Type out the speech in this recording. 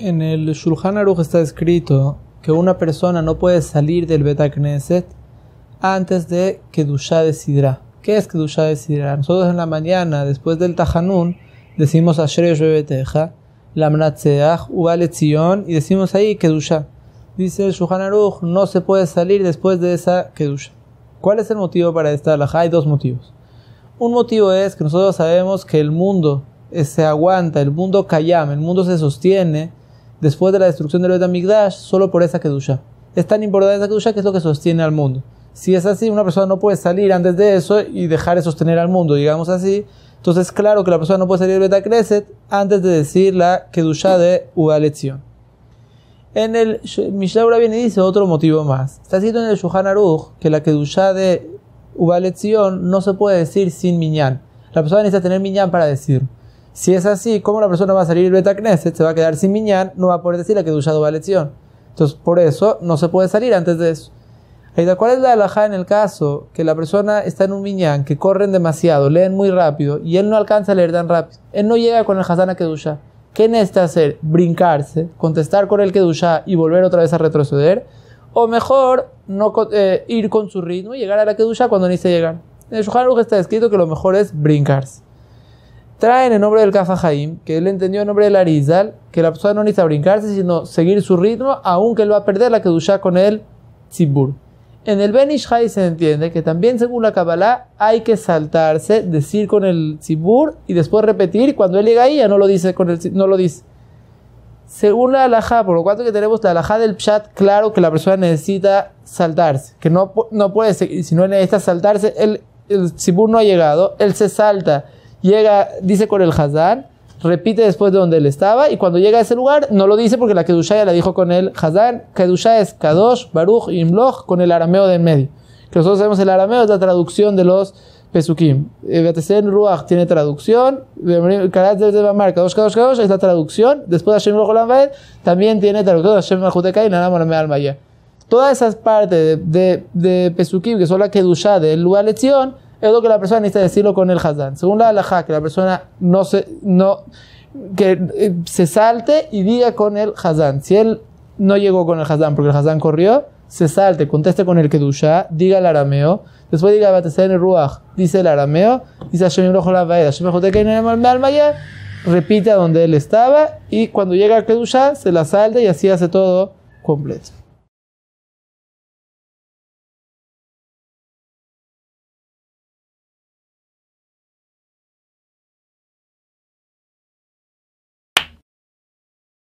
En el Shulchan Aruch está escrito que una persona no puede salir del Bet Knesset antes de Kedushá de. ¿Qué es Kedushá de? Nosotros en la mañana, después del Tajanun, decimos Asher Bebeteja, Lamnatseach, Ubale Tzion, y decimos ahí Kedushá. Dice el Shulchan Aruch, no se puede salir después de esa Kedushá. ¿Cuál es el motivo para esta alajá? Hay dos motivos. Un motivo es que nosotros sabemos que el mundo se aguanta, el mundo kayam, el mundo se sostiene después de la destrucción del Betamigdash solo por esa Kedusha. Es tan importante esa Kedusha que es lo que sostiene al mundo. Si es así, una persona no puede salir antes de eso y dejar de sostener al mundo, digamos así. Entonces, claro que la persona no puede salir del Betacreset antes de decir la Kedusha de Ubaletzion. En el Mishnah viene y dice otro motivo más. Está escrito en el Shuhan Aruch que la Kedusha de Ubaletzion no se puede decir sin miñán. La persona necesita tener miñán para decir. Si es así, ¿cómo la persona va a salir del Knesset? Se va a quedar sin miñán, no va a poder decir la que duchado va lección. Entonces, por eso no se puede salir antes de eso. ¿Cuál es la alhaja en el caso que la persona está en un miñán, que corren demasiado, leen muy rápido y él no alcanza a leer tan rápido? Él no llega con el Hazana Kedusha. ¿Qué necesita hacer? Brincarse, contestar con el Kedusha y volver otra vez a retroceder. O mejor, no eh, ir con su ritmo y llegar a la Kedusha cuando necesite llegar. En el Shuhan está escrito que lo mejor es brincarse traen el nombre del Kafahaim, que él entendió el nombre del Arizal, que la persona no necesita brincarse, sino seguir su ritmo, aunque él va a perder la Kedusha con el Tzibur. En el Ben Ishai se entiende que también según la Kabbalah hay que saltarse, decir con el Tzibur y después repetir, cuando él llega ahí ya no lo dice con el no lo dice. Según la alhaja, por lo cual que tenemos la alhaja del Pshat, claro que la persona necesita saltarse, que no, no puede seguir, si no necesita saltarse, el, el no ha llegado, él se salta llega, dice con el Hazán, repite después de donde él estaba, y cuando llega a ese lugar no lo dice porque la Kedusha ya la dijo con el Hazán. Kedusha es Kadosh, Baruch, Imloch, con el arameo de en medio. Que nosotros sabemos el arameo es la traducción de los Pesukim. Betesen Ruach tiene traducción, Karat de Bamar, Kadosh, Kadosh, Kadosh es la traducción. Después de Hashem Loch también tiene traducción Hashem Mahutekai y Nanam Almaya. Todas esas partes de, Pesukim, que son la Kedusha del lugar lección, es lo que la persona necesita decirlo con el Hazán. Según la halajá, que la persona no se, no, que eh, se salte y diga con el Hazán. Si él no llegó con el Hazán porque el Hazán corrió, se salte, conteste con el Kedusha, diga el arameo, después diga en el Ruach, dice el arameo, dice Hashem la Hashem repite a donde él estaba y cuando llega al Kedusha se la salte y así hace todo completo.